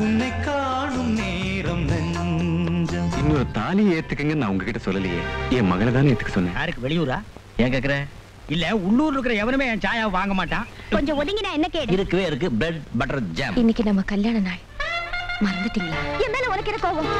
உன்னை காணும் நேரம் நெஞ்சம். இன்னொரு தாலி ஏத்துக்கங்க நான் உங்ககிட்ட சொல்லலையே. என் மகளை தானே ஏத்துக்க சொன்னேன். யாருக்கு வெளியூரா? ஏன் கேக்குற? இல்ல உள்ளூர்ல இருக்கிற எவனுமே என் சாயா வாங்க மாட்டான். கொஞ்சம் ஒதுங்கினா என்ன கேடு? இருக்கவே இருக்கு பிரெட் பட்டர் ஜாம் இன்னைக்கு நம்ம கல்யாண நாள். மறந்துட்டீங்களா? என் மேல உனக்கு என்ன கோவம்